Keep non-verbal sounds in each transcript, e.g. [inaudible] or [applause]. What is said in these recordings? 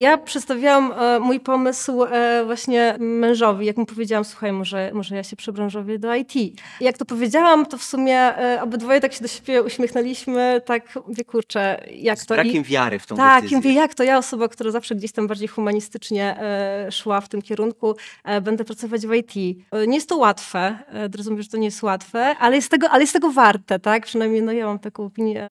Ja przedstawiałam e, mój pomysł e, właśnie mężowi, jak mu powiedziałam, słuchaj, może, może ja się przebranżowię do IT. I jak to powiedziałam, to w sumie e, obydwoje tak się do siebie uśmiechnęliśmy, tak, wie kurczę, jak Z to... brakiem I, wiary w tą tak, decyzję. i mówię, jak to ja, osoba, która zawsze gdzieś tam bardziej humanistycznie szła w tym kierunku, będę pracować w IT. Nie jest to łatwe, e, mówię, że to nie jest łatwe, ale jest tego, ale jest tego warte, tak? Przynajmniej no, ja mam taką opinię.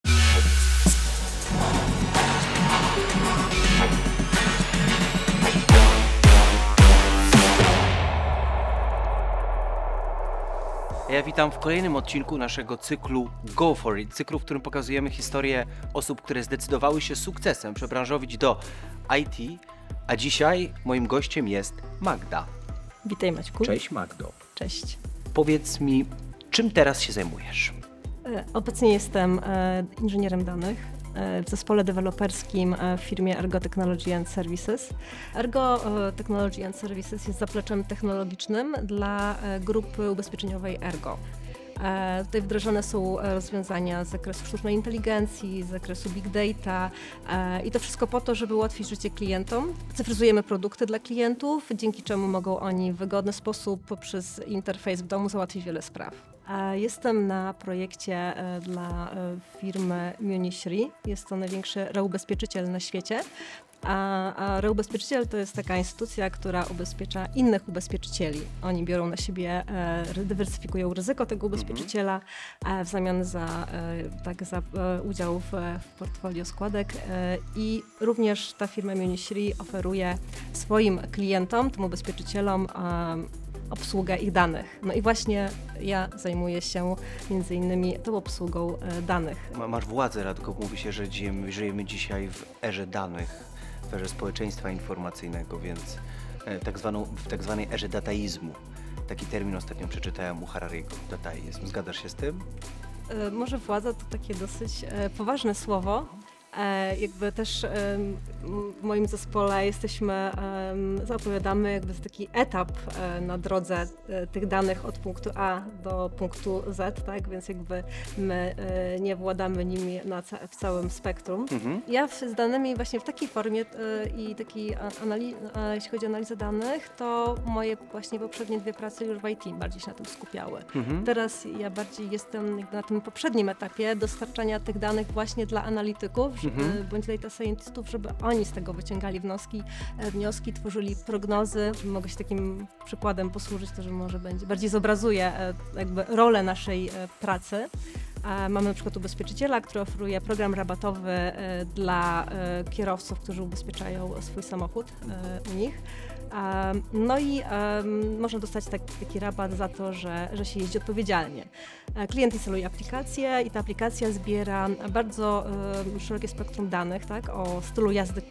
Ja witam w kolejnym odcinku naszego cyklu Go For It, cyklu, w którym pokazujemy historię osób, które zdecydowały się sukcesem przebranżowić do IT, a dzisiaj moim gościem jest Magda. Witaj Maćku. Cześć Magdo. Cześć. Powiedz mi, czym teraz się zajmujesz? E, Obecnie jestem e, inżynierem danych w zespole deweloperskim e, w firmie Ergo Technology and Services. Ergo e, Technology and Services jest zapleczem technologicznym dla e, grupy ubezpieczeniowej Ergo. E, Tutaj wdrażane są e, rozwiązania z zakresu sztucznej inteligencji, z zakresu big data e, i to wszystko po to, żeby ułatwić życie klientom. Cyfryzujemy produkty dla klientów, dzięki czemu mogą oni w wygodny sposób poprzez interfejs w domu załatwić wiele spraw. Jestem na projekcie e, dla e, firmy Munich Re. Jest to największy reubezpieczyciel na świecie. A, a reubezpieczyciel to jest taka instytucja, która ubezpiecza innych ubezpieczycieli. Oni biorą na siebie, e, dywersyfikują ryzyko tego ubezpieczyciela e, w zamian za, e, tak, za udział w, w portfolio składek. I również ta firma Munich Re oferuje swoim klientom, tym ubezpieczycielom, obsługę ich danych. No i właśnie ja zajmuję się między innymi tą obsługą e, danych. Ma- Masz władzę, Radko. Mówi się, że żyjemy, żyjemy dzisiaj w erze danych, w erze społeczeństwa informacyjnego, więc e, tak zwaną, w tak zwanej erze dataizmu. Taki termin ostatnio przeczytałem u Harariego. Dataizm. Zgadzasz się z tym? E, Może władza to takie dosyć poważne słowo. E, Jakby też w moim zespole jesteśmy, zapowiadamy jakby taki etap e, na drodze e, tych danych od punktu A do punktu Z, tak? Więc jakby my nie władamy nimi na w całym spektrum. Mhm. Ja w, z danymi właśnie w takiej formie i a jeśli chodzi o analizę danych, to moje właśnie poprzednie dwie prace już w IT bardziej się na tym skupiały. Mhm. Teraz ja bardziej jestem na tym poprzednim etapie dostarczania tych danych właśnie dla analityków Mhm. e, bądź data scientistów, żeby oni z tego wyciągali wnioski, e, wnioski tworzyli prognozy. Mogę się takim przykładem posłużyć, to że może będzie bardziej zobrazuje jakby rolę naszej e, pracy. Mamy na przykład ubezpieczyciela, który oferuje program rabatowy e, dla e, kierowców, którzy ubezpieczają swój samochód e, u nich. No i można dostać tak, taki rabat za to, że, że się jeździ odpowiedzialnie. Klient instaluje aplikację i ta aplikacja zbiera bardzo szerokie spektrum danych tak, o stylu jazdy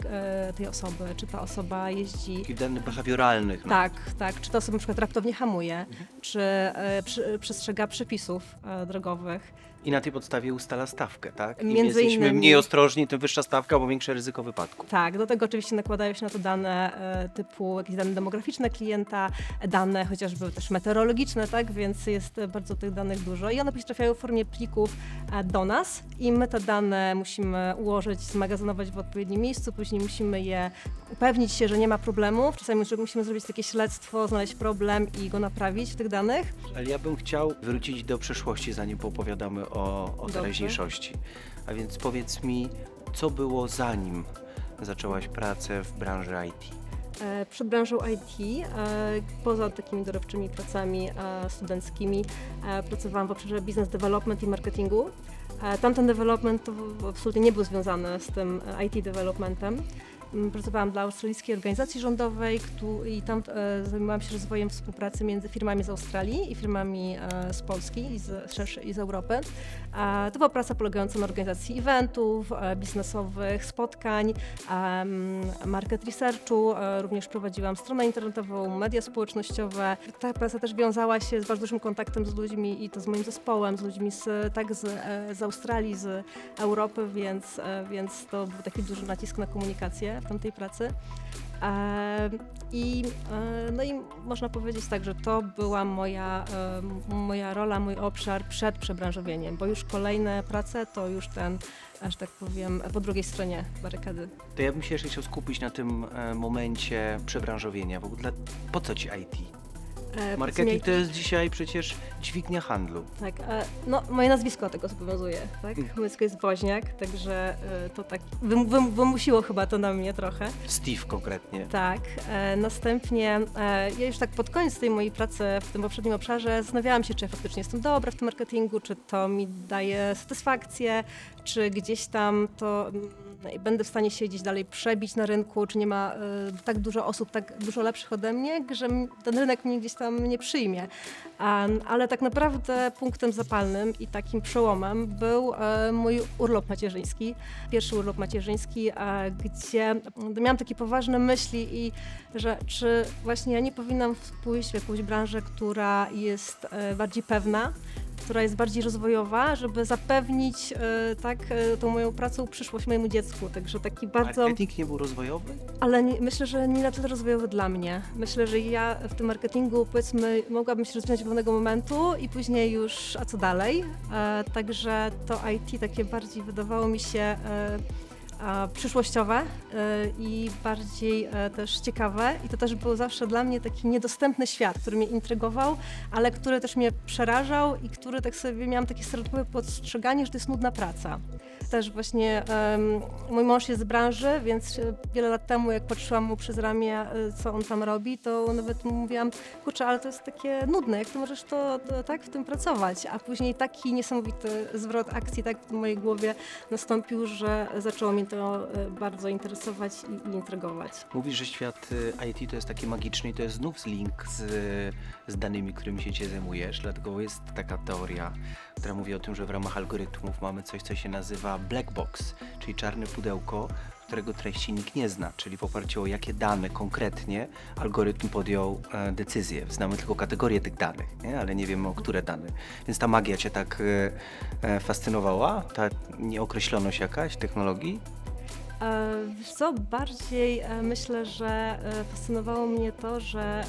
tej osoby, czy ta osoba jeździ Takich danych behawioralnych. no. tak, tak. Czy to osoba na przykład raptownie hamuje, czy e, przy, przestrzega przepisów drogowych. I na tej podstawie ustala stawkę, tak? Im Między jesteśmy innymi. mniej ostrożni, tym wyższa stawka, bo większe ryzyko wypadku. Tak, do tego oczywiście nakładają się na to dane e, typu jakieś dane demograficzne klienta, dane chociażby też meteorologiczne, tak, więc jest bardzo tych danych dużo i one później trafiają w formie plików e, do nas i my te dane musimy ułożyć, zmagazynować w odpowiednim miejscu, później musimy je upewnić się, że nie ma problemów, czasami musimy zrobić takie śledztwo, znaleźć problem i go naprawić w tych danych. Ale ja bym chciał wrócić do przeszłości, zanim poopowiadamy o, o teraźniejszości. A więc powiedz mi, co było zanim zaczęłaś pracę w branży IT? E, Przed branżą IT, e, poza takimi dorywczymi pracami e, studenckimi, pracowałam w obszarze business development i marketingu. Tamten development to absolutnie nie był związany z tym IT developmentem. Pracowałam dla australijskiej organizacji rządowej i tam e, zajmowałam się rozwojem współpracy między firmami z Australii i firmami e, z Polski i z, i z Europy. To była praca polegająca na organizacji eventów, e, biznesowych, spotkań, market researchu, również prowadziłam stronę internetową, media społecznościowe. Ta praca też wiązała się z bardzo dużym kontaktem z ludźmi i to z moim zespołem, z ludźmi z, tak z, z Australii, z Europy, więc, więc to był taki duży nacisk na komunikację w tamtej pracy. I, e, no i można powiedzieć tak, że to była moja, moja rola, mój obszar przed przebranżowieniem, bo już kolejne prace to już ten, aż tak powiem, po drugiej stronie barykady. To ja bym się jeszcze chciał skupić na tym e, momencie przebranżowienia. W ogóle po co ci IT? E, Marketing to jest dzisiaj przecież dźwignia handlu. Tak, e, no moje nazwisko tego zobowiązuje, tak? Moje nazwisko jest Woźniak, także e, to tak wym, wym, wymusiło chyba to na mnie trochę. Steve konkretnie. Tak, e, następnie ja już tak pod koniec tej mojej pracy w tym poprzednim obszarze zastanawiałam się, czy ja faktycznie jestem dobra w tym marketingu, czy to mi daje satysfakcję, czy gdzieś tam to mm, będę w stanie się gdzieś dalej przebić na rynku, czy nie ma e, tak dużo osób, tak dużo lepszych ode mnie, że ten rynek mnie gdzieś tam nie przyjmie. Em, ale tak naprawdę punktem zapalnym i takim przełomem był e, mój urlop macierzyński. Pierwszy urlop macierzyński, e, gdzie miałam takie poważne myśli i że czy właśnie ja nie powinnam pójść w jakąś branżę, która jest bardziej pewna, która jest bardziej rozwojowa, żeby zapewnić e, tak e, tą moją pracą przyszłość mojemu dziecku. Także taki bardzo Marketing nie był rozwojowy? ale nie, myślę, że nie na tyle rozwojowy dla mnie. Myślę, że ja w tym marketingu powiedzmy mogłabym się rozwinąć do pewnego momentu i później już, a co dalej? E, także to IT takie bardziej wydawało mi się przyszłościowe e, i bardziej e, też ciekawe. I to też był zawsze dla mnie taki niedostępny świat, który mnie intrygował, ale który też mnie przerażał i który tak sobie miałam takie stereotypowe postrzeganie, że to jest nudna praca. Też właśnie em, mój mąż jest z branży, więc e, wiele lat temu, jak patrzyłam mu przez ramię, e, co on tam robi, to nawet mówiłam, kurczę, ale to jest takie nudne, jak ty możesz to, to tak w tym pracować? A później taki niesamowity zwrot akcji tak w mojej głowie nastąpił, że zaczęło mnie to e, bardzo interesować i, i intrygować. Mówisz, że świat IT to jest taki magiczny i to jest znów link z, z danymi, którymi się cię zajmujesz, dlatego jest taka teoria, która mówi o tym, że w ramach algorytmów mamy coś, co się nazywa black box, czyli czarne pudełko, którego treści nikt nie zna, czyli w oparciu o jakie dane konkretnie algorytm podjął e, decyzję. Znamy tylko kategorię tych danych, nie? ale nie wiemy o które dane. Więc ta magia cię tak e, e, fascynowała, ta nieokreśloność jakaś technologii? E, Wiesz co, bardziej e, myślę, że e, fascynowało mnie to, że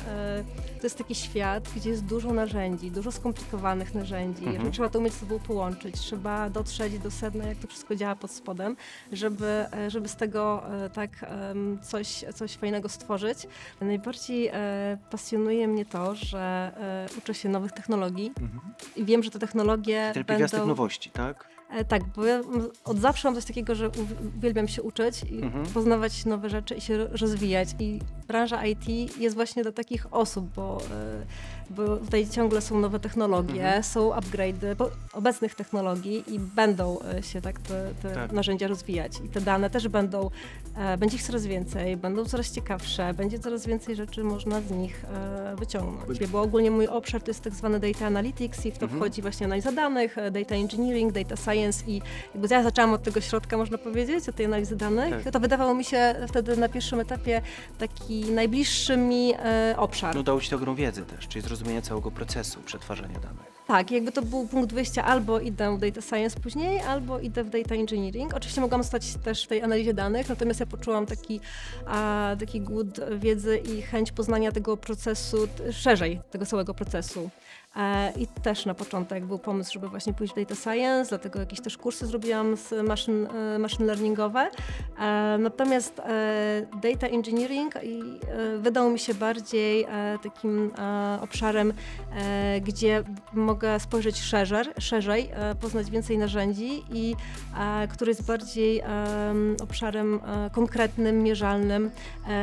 to jest taki świat, gdzie jest dużo narzędzi, dużo skomplikowanych narzędzi, Mhm. trzeba to umieć ze sobą połączyć, trzeba dotrzeć do sedna, jak to wszystko działa pod spodem, żeby, żeby z tego tak coś, coś fajnego stworzyć. Najbardziej pasjonuje mnie to, że uczę się nowych technologii i wiem, że te technologie pierwiastek będą... nowości, tak? E, Tak, bo ja od zawsze mam coś takiego, że uw- uwielbiam się uczyć i Mhm. poznawać nowe rzeczy i się ro- rozwijać. I branża IT jest właśnie dla takich osób, bo, e, bo tutaj ciągle są nowe technologie, Mhm. są upgrade'y obecnych technologii i będą e, się tak te, te Tak. narzędzia rozwijać. I te dane też będą, e, będzie ich coraz więcej, będą coraz ciekawsze, będzie coraz więcej rzeczy można z nich e, wyciągnąć. Bo ogólnie mój obszar to jest tak zwany data analytics i w to Mhm. wchodzi właśnie analiza danych, e, data engineering, data science i jakby ja zaczęłam od tego środka, można powiedzieć, od tej analizy danych, Tak. to wydawało mi się wtedy na pierwszym etapie taki najbliższy mi e, obszar. No dało ci to ogrom wiedzy też, czyli zrozumienia całego procesu przetwarzania danych. Tak, jakby to był punkt wyjścia, albo idę w data science później, albo idę w data engineering. Oczywiście mogłam stać też w tej analizie danych, natomiast ja poczułam taki, a, taki głód wiedzy i chęć poznania tego procesu, szerzej tego całego procesu. E, I też na początek był pomysł, żeby właśnie pójść w data science, dlatego jakieś też kursy zrobiłam z machine, e, machine learningowe. E, Natomiast data engineering wydał mi się bardziej takim obszarem, gdzie mogę spojrzeć szerzej, szerzej poznać więcej narzędzi i który jest bardziej em, obszarem konkretnym, mierzalnym.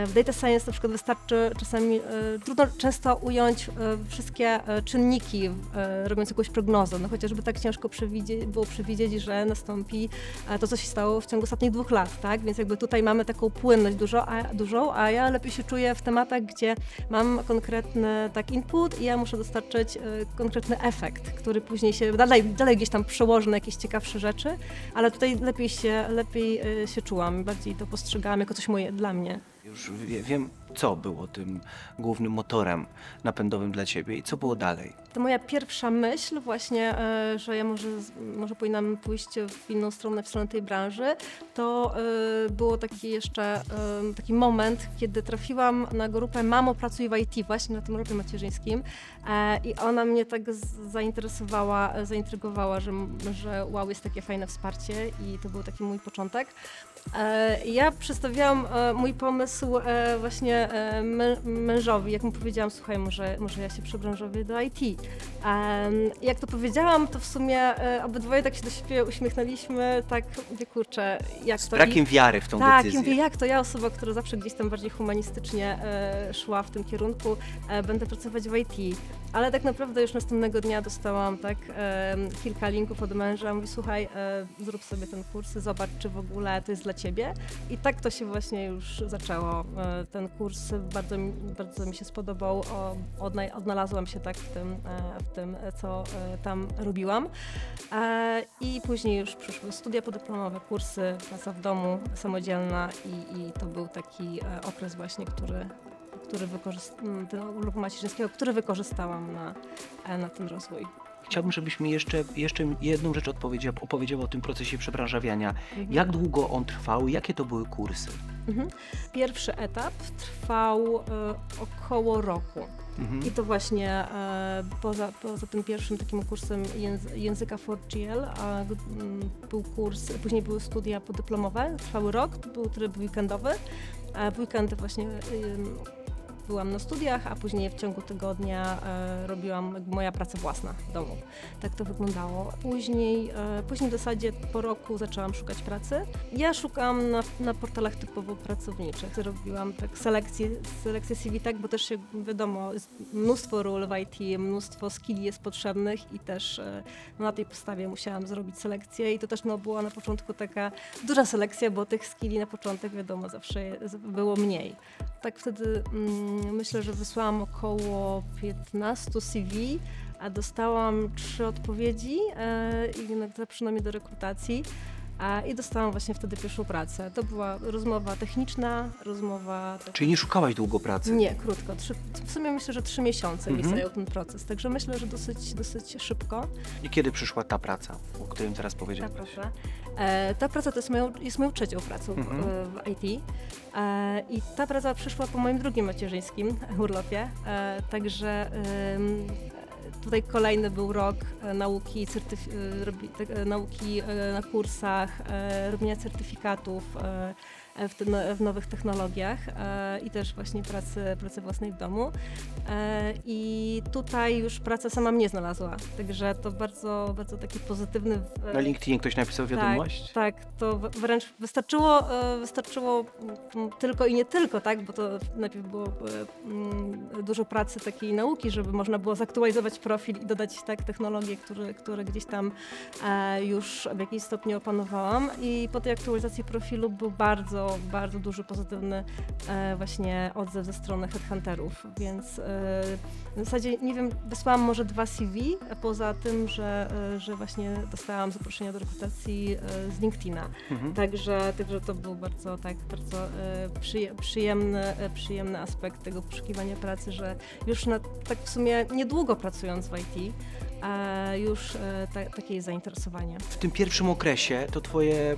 W data science na przykład wystarczy czasami, trudno często ująć wszystkie czynniki, e, robiąc jakąś prognozę, no chociażby tak ciężko przewidzieć, było przewidzieć, że nastąpi e, to, co się stało w ciągu ostatnich dwóch lat, tak? Więc jakby tutaj mamy taką płynność dużo, a, dużą, a ja lepiej się czuję w tematach, gdzie mam konkretny tak input i ja muszę dostarczyć e, konkretny efekt, który później się dalej, dalej gdzieś tam przełoży na jakieś ciekawsze rzeczy, ale tutaj lepiej się, lepiej się czułam, bardziej to postrzegałam jako coś moje dla mnie. Już wie, wiem, Co było tym głównym motorem napędowym dla ciebie i co było dalej? To moja pierwsza myśl właśnie, e, że ja może, może powinnam pójść w inną stronę, w stronę tej branży, to e, było taki jeszcze e, taki moment, kiedy trafiłam na grupę Mamo pracuj w IT właśnie na tym urlopie macierzyńskim i ona mnie tak zainteresowała, zaintrygowała, że, że wow, jest takie fajne wsparcie i to był taki mój początek. Ja przedstawiałam mój pomysł właśnie mężowi, jak mu powiedziałam, słuchaj, może, może ja się przebranżowię do IT. Jak to powiedziałam, to w sumie e, obydwoje tak się do siebie uśmiechnęliśmy, tak, wie kurczę, jak Z to... brakiem wiary w tą tak, decyzję. Tak, jak to ja, osoba, która zawsze gdzieś tam bardziej humanistycznie e, szła w tym kierunku, e, będę pracować w IT. Ale tak naprawdę już następnego dnia dostałam tak kilka linków od męża, mówi słuchaj, zrób sobie ten kurs, zobacz, czy w ogóle to jest dla ciebie. I tak to się właśnie już zaczęło. ten kurs bardzo, bardzo mi się spodobał, odnalazłam się tak w tym, w tym, co e, tam robiłam. E, I później już przyszły studia podyplomowe, kursy, praca w domu, samodzielna i, i to był taki e, okres właśnie, który który wykorzystałam, urlopu macierzyńskiego, który wykorzystałam na, na ten rozwój. Chciałbym, żebyś mi jeszcze, jeszcze jedną rzecz opowiedziała, opowiedziała o tym procesie przebranżawiania. Mhm. Jak długo on trwał? Jakie to były kursy? Mhm. Pierwszy etap trwał y, około roku. Mhm. I to właśnie e, poza, poza tym pierwszym takim kursem języka 4GL a, był kurs, później były studia podyplomowe, trwały rok, to był tryb weekendowy. E, w weekendy właśnie byłam na studiach, a później w ciągu tygodnia e, robiłam moja praca własna w domu. Tak to wyglądało. Później, e, później w zasadzie po roku zaczęłam szukać pracy. Ja szukałam na, na portalach typowo pracowniczych. Zrobiłam tak selekcję, selekcję CV, tak, bo też się wiadomo, mnóstwo ról w IT, mnóstwo skilli jest potrzebnych i też e, no, na tej podstawie musiałam zrobić selekcję i to też no, była na początku taka duża selekcja, bo tych skilli na początek wiadomo zawsze było mniej. Tak wtedy mm, myślę, że wysłałam około 15 CV, a dostałam trzy odpowiedzi e, i zaproszono mnie do rekrutacji. I dostałam właśnie wtedy pierwszą pracę. To była rozmowa techniczna, rozmowa... Czyli nie szukałaś długo pracy? Nie, krótko. Trzy, w sumie myślę, że trzy miesiące mhm. mi zajął ten proces, także myślę, że dosyć, dosyć szybko. I kiedy przyszła ta praca, o której teraz powiedziałeś? Ta praca. E, ta praca to jest moją, jest moją trzecią pracą mhm. w, w, IT. E, I ta praca przyszła po moim drugim macierzyńskim urlopie, e, także Tutaj kolejny był rok e, nauki, e, e, nauki na kursach, robienia certyfikatów, E, w, w nowych technologiach e, i też właśnie pracy, pracy własnej w domu. E, I tutaj już praca sama mnie znalazła, także to bardzo, bardzo taki pozytywny... Na LinkedIn ktoś napisał wiadomość? Tak, tak to wręcz wystarczyło, wystarczyło tylko i nie tylko, tak, bo to najpierw było dużo pracy takiej nauki, żeby można było zaktualizować profil i dodać tak technologie, które, które gdzieś tam już w jakiś stopniu opanowałam i po tej aktualizacji profilu był bardzo bardzo, duży pozytywny e, właśnie odzew ze strony headhunterów, więc e, w zasadzie, nie wiem, wysłałam może dwa CV, poza tym, że, e, że właśnie dostałam zaproszenia do rekrutacji z LinkedIna. Mhm. Także, także to był bardzo, tak, bardzo przyjemny, przyjemny aspekt tego poszukiwania pracy, że już na, tak w sumie niedługo pracując w IT, już e, ta, takie jest zainteresowanie. W tym pierwszym okresie to twoje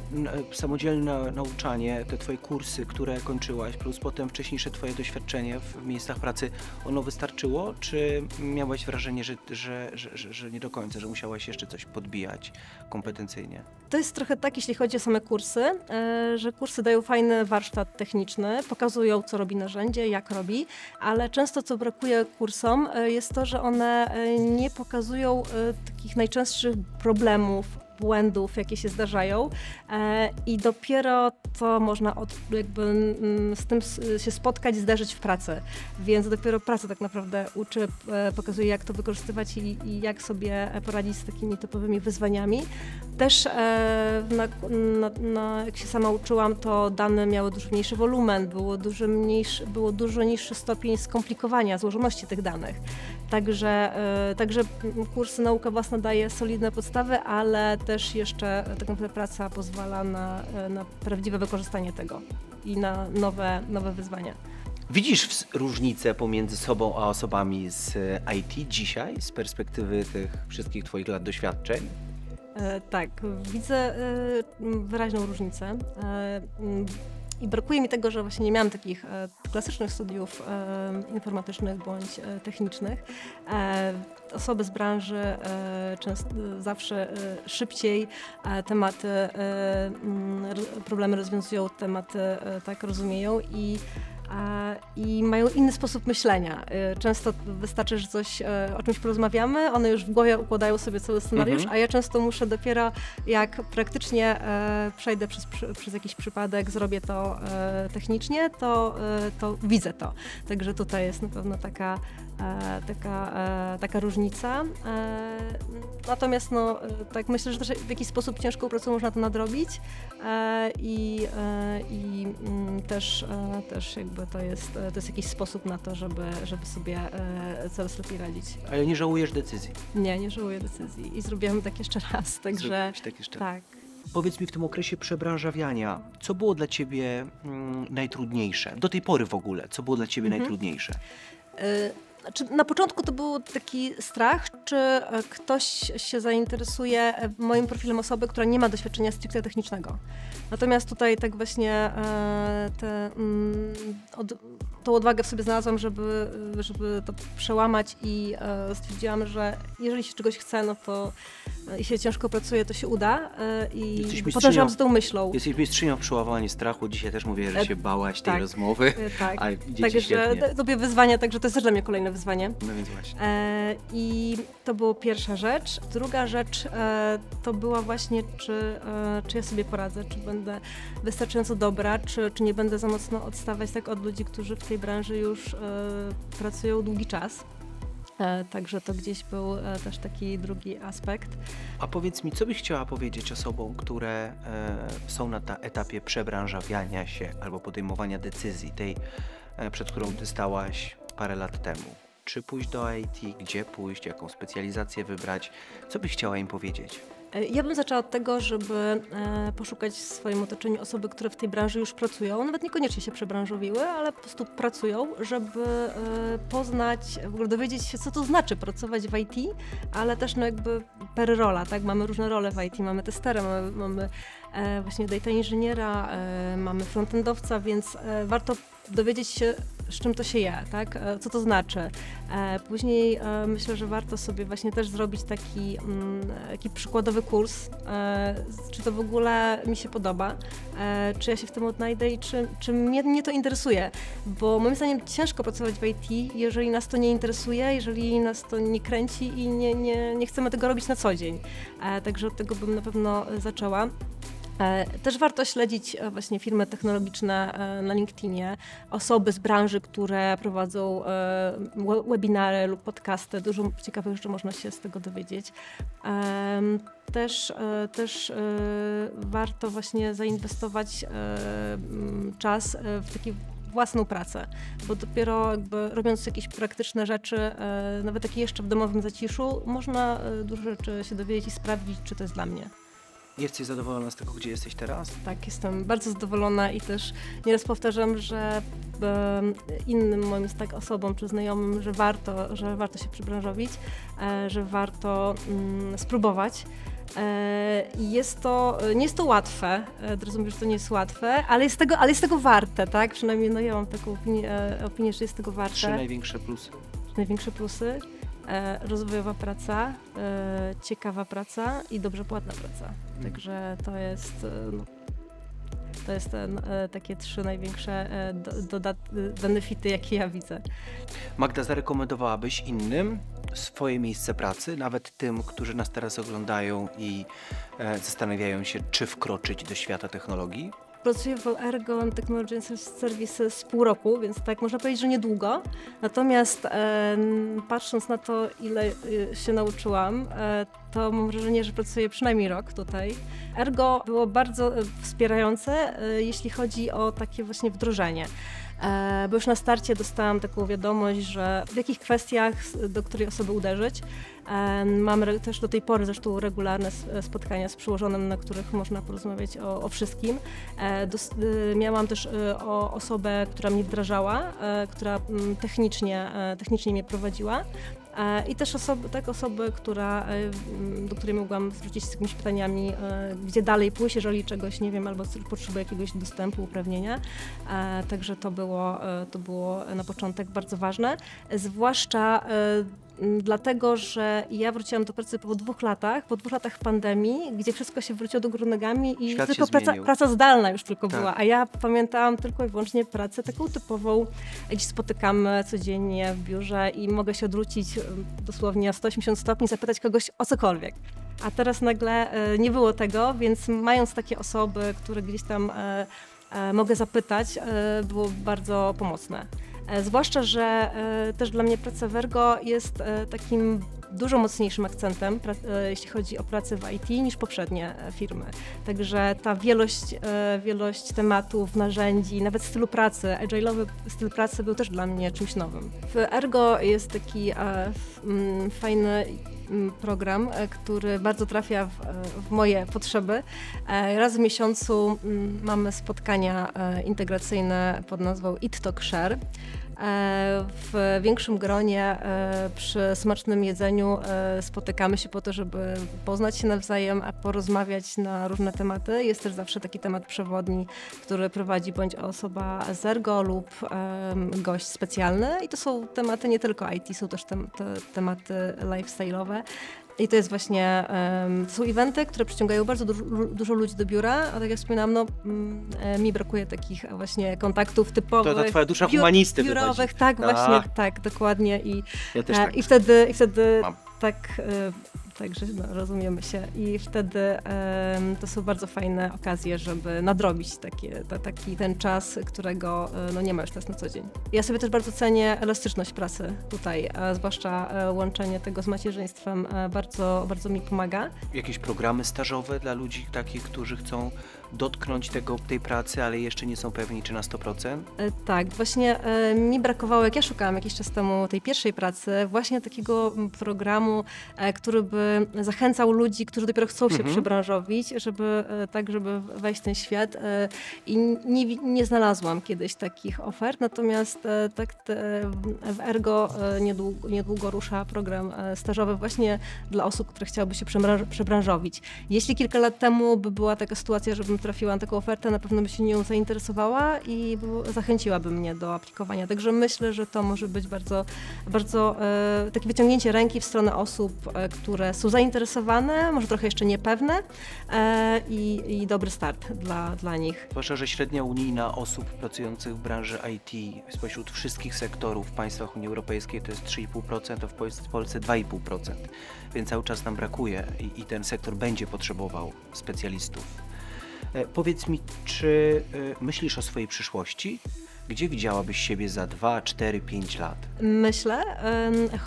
samodzielne nauczanie, te twoje kursy, które kończyłaś, plus potem wcześniejsze twoje doświadczenie w miejscach pracy, ono wystarczyło? Czy miałaś wrażenie, że, że, że, że nie do końca, że musiałaś jeszcze coś podbijać kompetencyjnie? To jest trochę tak, jeśli chodzi o same kursy, e, że kursy dają fajny warsztat techniczny, pokazują, co robi narzędzie, jak robi, ale często co brakuje kursom e, jest to, że one nie pokazują takich najczęstszych problemów, błędów, jakie się zdarzają e, i dopiero to można od, jakby mm, z tym się spotkać, zdarzyć w pracy. Więc dopiero praca tak naprawdę uczy, e, pokazuje jak to wykorzystywać i, i jak sobie poradzić z takimi typowymi wyzwaniami. Też e, na, na, na, jak się sama uczyłam, to dane miały dużo mniejszy wolumen, było dużo, mniejszy, było dużo niższy stopień skomplikowania, złożoności tych danych. Także, także kurs Nauka Własna daje solidne podstawy, ale też jeszcze tak naprawdę praca pozwala na, na prawdziwe wykorzystanie tego i na nowe, nowe wyzwania. Widzisz różnicę pomiędzy sobą a osobami z IT dzisiaj, z perspektywy tych wszystkich Twoich lat doświadczeń? E, tak, widzę e, wyraźną różnicę. E, I brakuje mi tego, że właśnie nie miałam takich e, klasycznych studiów e, informatycznych bądź e, technicznych. Osoby z branży często, zawsze szybciej tematy, problemy rozwiązują, tematy tak rozumieją i i mają inny sposób myślenia. Y, często wystarczy, że coś, e, o czymś porozmawiamy, one już w głowie układają sobie cały scenariusz, mhm. a ja często muszę dopiero jak praktycznie e, przejdę przez, przez jakiś przypadek, zrobię to e, technicznie, to, to widzę to. Także tutaj jest na pewno taka taka, taka różnica. Natomiast no, tak myślę, że też w jakiś sposób ciężką pracą można to nadrobić i, i mm, też, też jakby to jest, to jest jakiś sposób na to, żeby, żeby sobie coraz lepiej radzić. Ale nie żałujesz decyzji? Nie, nie żałuję decyzji i zrobiłam tak jeszcze [laughs] raz, także tak jeszcze tak. Powiedz mi w tym okresie przebranżawiania, co było dla Ciebie mm, najtrudniejsze? Do tej pory w ogóle, co było dla Ciebie mhm. najtrudniejsze? Czy na początku to był taki strach, czy e, ktoś się zainteresuje e, moim profilem osoby, która nie ma doświadczenia stricte technicznego. Natomiast tutaj tak właśnie e, te, mm, od, tą odwagę w sobie znalazłam, żeby, żeby to przełamać i stwierdziłam, że jeżeli się czegoś chce, no to i się ciężko pracuje, to się uda i podążam z tą myślą. Jesteś mistrzynią w przełamywaniu strachu. Dzisiaj też mówię, że się bałaś tej tak, rozmowy, tak. a Także lubię wyzwania, także to jest też dla mnie kolejne wyzwanie. No więc właśnie. E, I to była pierwsza rzecz. Druga rzecz e, to była właśnie, czy, e, czy ja sobie poradzę, czy będę wystarczająco dobra, czy, czy nie będę za mocno odstawać tak od ludzi, którzy w tej branży już e, pracują długi czas. E, także to gdzieś był e, też taki drugi aspekt. A powiedz mi, co byś chciała powiedzieć osobom, które są na ta etapie przebranżawiania się albo podejmowania decyzji, tej, przed którą ty stałaś parę lat temu? Czy pójść do IT, gdzie pójść, jaką specjalizację wybrać. Co byś chciała im powiedzieć? E, ja bym zaczęła od tego, żeby e, poszukać w swoim otoczeniu osoby, które w tej branży już pracują, nawet niekoniecznie się przebranżowiły, ale po prostu pracują, żeby e, poznać, w ogóle dowiedzieć się, co to znaczy pracować w IT, ale też no jakby per rola, tak? Mamy różne role w IT, mamy testera, mamy, mamy właśnie data inżyniera, mamy frontendowca, więc warto dowiedzieć się, z czym to się je, tak? E, co to znaczy. E, później e, myślę, że warto sobie właśnie też zrobić taki, mm, taki przykładowy kurs, czy to w ogóle mi się podoba, czy ja się w tym odnajdę i czy, czy mnie, mnie to interesuje. Bo moim zdaniem ciężko pracować w IT, jeżeli nas to nie interesuje, jeżeli nas to nie kręci i nie, nie, nie chcemy tego robić na co dzień. Także od tego bym na pewno zaczęła. E, też warto śledzić e, właśnie firmy technologiczne e, na LinkedInie, osoby z branży, które prowadzą webinary lub podcasty. Dużo ciekawych rzeczy można się z tego dowiedzieć. Też, też warto właśnie zainwestować czas w taki własną pracę, bo dopiero jakby robiąc jakieś praktyczne rzeczy, nawet takie jeszcze w domowym zaciszu, można dużo rzeczy się dowiedzieć i sprawdzić, czy to jest dla mnie. Jesteś zadowolona z tego, gdzie jesteś teraz? Tak, jestem bardzo zadowolona i też nieraz powtarzam, że innym moim tak osobom czy znajomym, że warto, że warto się przybranżowić, e, że warto mm, spróbować. E, jest to, nie jest to łatwe, e, rozumiem, że to nie jest łatwe, ale jest tego, ale jest tego warte, tak? Przynajmniej no, ja mam taką opinię, opinię, że jest tego warte. Trzy największe plusy. Największe plusy. E, rozwojowa praca, e, ciekawa praca i dobrze płatna praca. Mhm. Także to jest, no, to jest ten, takie trzy największe benefity, jakie ja widzę. Magda, zarekomendowałabyś innym swoje miejsce pracy, nawet tym, którzy nas teraz oglądają i zastanawiają się, czy wkroczyć do świata technologii? Pracuję w Ergon Technology Services pół roku, więc tak można powiedzieć, że niedługo. Natomiast e, patrząc na to, ile e, się nauczyłam, e, to mam wrażenie, że pracuję przynajmniej rok tutaj. Ergo było bardzo e, wspierające, e, jeśli chodzi o takie właśnie wdrożenie. Bo już na starcie dostałam taką wiadomość, że w jakich kwestiach do której osoby uderzyć. Mam też do tej pory zresztą regularne spotkania z przyłożonym, na których można porozmawiać o, o wszystkim. Miałam też o osobę, która mnie wdrażała, która mm, technicznie, technicznie mnie prowadziła. E, I też osoby, tak, osoby, która, e, do której mogłam zwrócić się z jakimiś pytaniami, e, gdzie dalej pójść, jeżeli czegoś nie wiem, albo potrzebuję jakiegoś dostępu, uprawnienia. Także to było, to było na początek bardzo ważne. Zwłaszcza dlatego, że ja wróciłam do pracy po dwóch latach, po dwóch latach pandemii, gdzie wszystko się wróciło do góry nogami i Świat tylko praca, praca, zdalna już tylko tak. była, a ja pamiętałam tylko i wyłącznie pracę taką typową, gdzie spotykamy codziennie w biurze i mogę się odwrócić dosłownie o 180 stopni, zapytać kogoś o cokolwiek. A teraz nagle e, nie było tego, więc mając takie osoby, które gdzieś tam e, e, mogę zapytać, było bardzo pomocne. E, zwłaszcza, że e, też dla mnie praca w Ergo jest e, takim dużo mocniejszym akcentem, jeśli chodzi o pracę w IT, niż poprzednie firmy. Także ta wielość, wielość tematów, narzędzi, nawet stylu pracy, agile'owy styl pracy był też dla mnie czymś nowym. W Ergo jest taki fajny program, który bardzo trafia w, w, moje potrzeby. Raz w miesiącu mamy spotkania integracyjne pod nazwą It Talk Share. E, w większym gronie e, przy smacznym jedzeniu e, spotykamy się po to, żeby poznać się nawzajem, a porozmawiać na różne tematy. Jest też zawsze taki temat przewodni, który prowadzi bądź osoba z Ergo lub gość specjalny. I to są tematy nie tylko IT, są też te, te tematy lifestyle'owe. I to jest właśnie, um, to są eventy, które przyciągają bardzo dużo, dużo, ludzi do biura, a tak jak wspominałam, no, mm, e, mi brakuje takich właśnie kontaktów typowych. To ta twoja dusza humanisty Biurowych, tak, właśnie, tak, dokładnie. I, ja też e, tak. i wtedy, i wtedy tak e, także no, rozumiemy się. I wtedy um, to są bardzo fajne okazje, żeby nadrobić takie, ta, taki ten czas, którego e, no, nie ma już teraz na co dzień. Ja sobie też bardzo cenię elastyczność pracy tutaj, a zwłaszcza e, łączenie tego z macierzyństwem e, bardzo, bardzo mi pomaga. Jakieś programy stażowe dla ludzi takich, którzy chcą dotknąć tego, tej pracy, ale jeszcze nie są pewni, czy na 100%? Tak, właśnie mi brakowało, jak ja szukałam jakiś czas temu tej pierwszej pracy, właśnie takiego programu, który by zachęcał ludzi, którzy dopiero chcą się mhm. przebranżowić, żeby e, tak, żeby wejść w ten świat. E, I nie, nie znalazłam kiedyś takich ofert, natomiast e, tak w Ergo niedługo, niedługo rusza program stażowy właśnie dla osób, które chciałyby się przebranżowić. Jeśli kilka lat temu by była taka sytuacja, żebym trafiła na taką ofertę, na pewno by się nią zainteresowała i zachęciłaby mnie do aplikowania. Także myślę, że to może być bardzo, bardzo takie wyciągnięcie ręki w stronę osób, które są zainteresowane, może trochę jeszcze niepewne e, i, i, dobry start dla, dla nich. Zwłaszcza, że średnia unijna osób pracujących w branży IT spośród wszystkich sektorów w państwach Unii Europejskiej to jest 3,5%, a w Polsce 2,5%. Więc cały czas nam brakuje i, i ten sektor będzie potrzebował specjalistów. E, powiedz mi, czy e, myślisz o swojej przyszłości? Gdzie widziałabyś siebie za 2, 4, 5 lat? Myślę,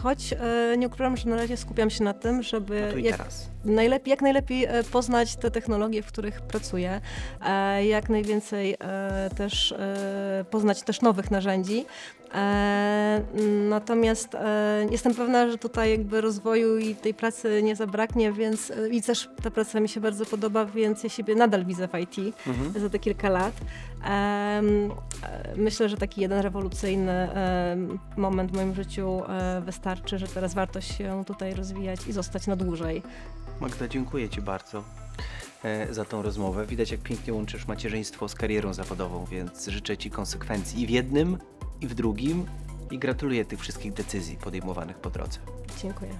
choć e, nie ukrywam, że na razie skupiam się na tym, żeby no jak, najlepiej, jak najlepiej e, poznać te technologie, w których pracuję, e, jak najwięcej też poznać też nowych narzędzi. natomiast jestem pewna, że tutaj jakby rozwoju i tej pracy nie zabraknie, więc i też ta praca mi się bardzo podoba, więc ja siebie nadal widzę w IT mhm. za te kilka lat. Myślę, że taki jeden rewolucyjny moment w moim życiu e, wystarczy, że teraz warto się tutaj rozwijać i zostać na dłużej. Magda, dziękuję Ci bardzo e, za tą rozmowę. Widać, jak pięknie łączysz macierzyństwo z karierą zawodową, więc życzę Ci konsekwencji i w jednym, i w drugim. I gratuluję tych wszystkich decyzji podejmowanych po drodze. Dziękuję.